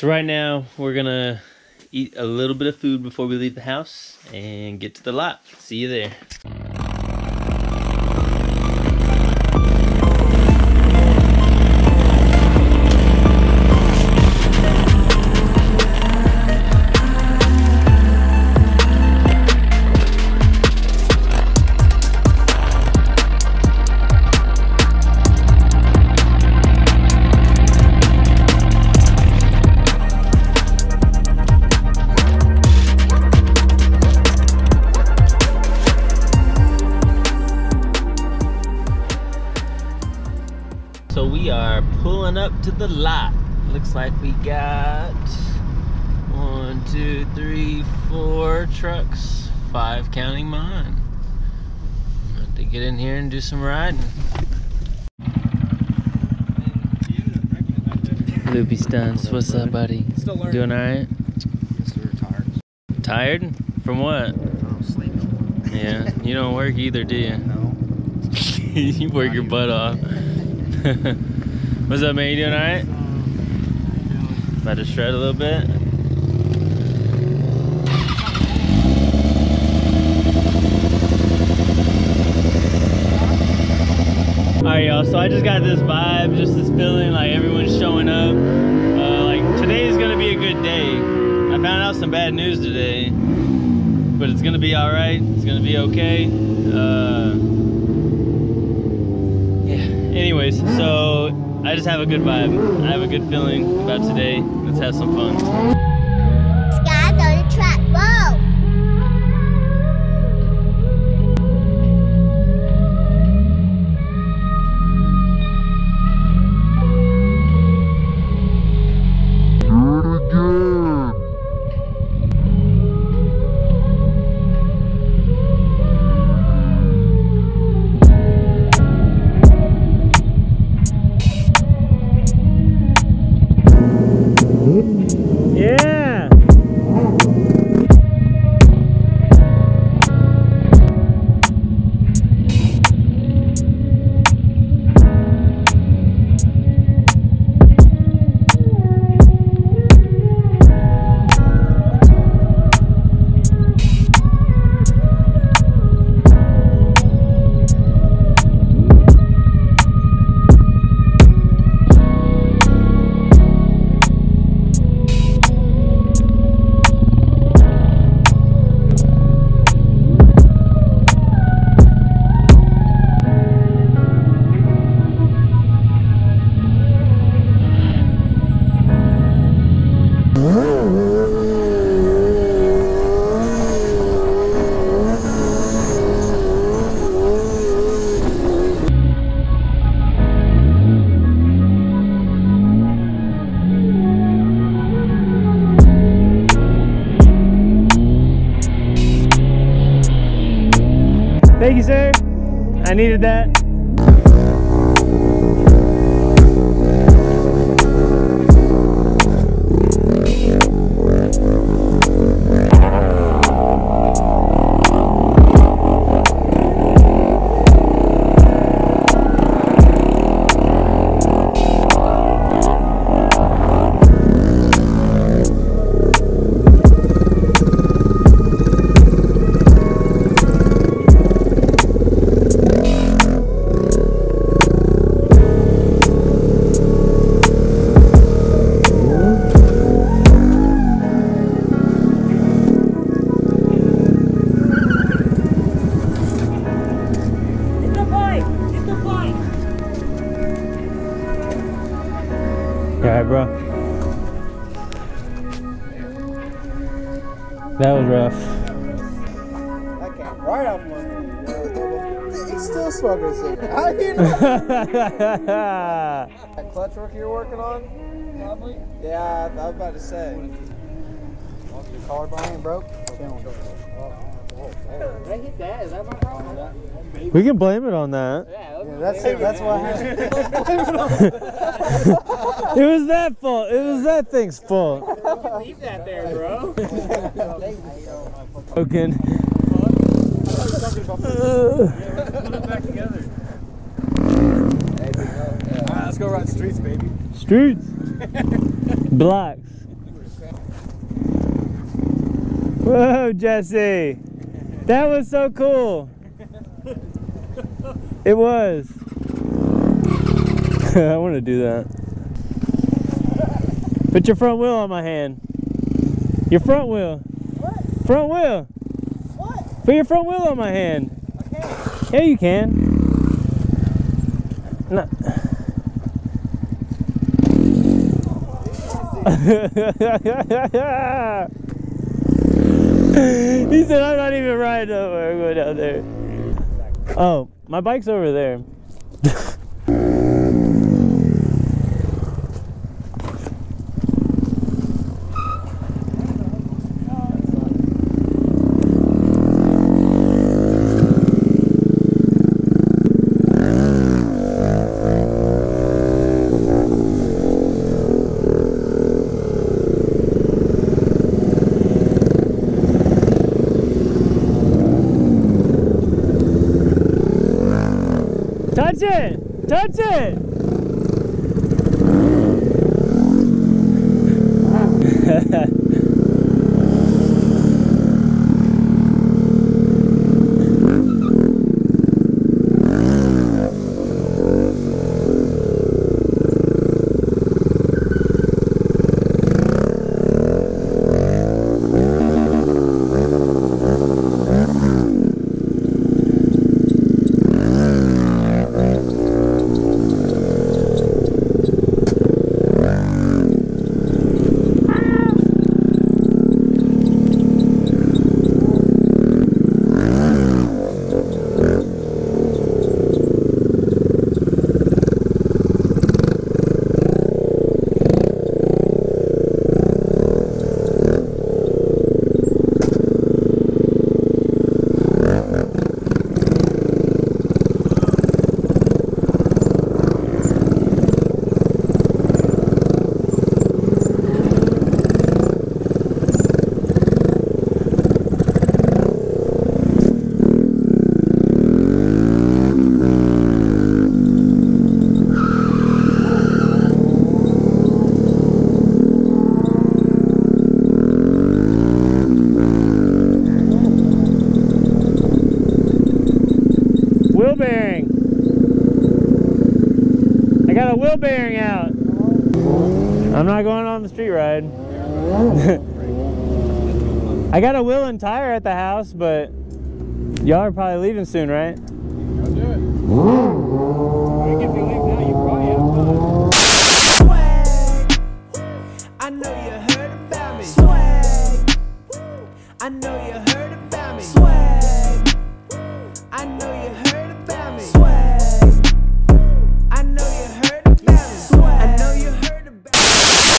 So right now we're gonna eat a little bit of food before we leave the house and get to the lot. See you there. Are pulling up to the lot. Looks like we got one, two, three, four trucks, five counting mine. About to get in here and do some riding. Loopy stunts, what's up, buddy? Still learning. Doing all right? Tired. Tired? From what? I'm sleeping. Yeah, you don't work either, do you? No. you work your butt off. What's up, man? You doing alright? About to shred a little bit. Alright, y'all. So I just got this vibe, just this feeling like everyone's showing up. Uh, like today is gonna be a good day. I found out some bad news today, but it's gonna be alright. It's gonna be okay. Uh, yeah. Anyways, so I just have a good vibe. I have a good feeling about today. Let's have some fun. Thank you, sir. I needed that. You alright, bro? That was rough. I came right off my He's still smoking a cigarette. How do you know? that clutch work you're working on? Probably. Yeah, I, I was about to say. Your collarbone ain't broke? Did I hit that? Is that my problem? we can blame it on that. Yeah, Yeah, that's that's why. It was that fault. It was that thing's fault. leave that there, bro. Broken. Alright, let's go ride the streets, baby. Streets. Blocks. Whoa, Jesse. That was so cool. It was. I want to do that. Put your front wheel on my hand. Your front wheel. What? Front wheel. What? Put your front wheel on my hand. Okay. Yeah, you can. No. he said, I'm not even riding over. I'm going down there. Oh, my bike's over there. Touch it! Touch it! wheel bearing. I got a wheel bearing out. I'm not going on the street ride. I got a wheel and tire at the house, but y'all are probably leaving soon, right? I know you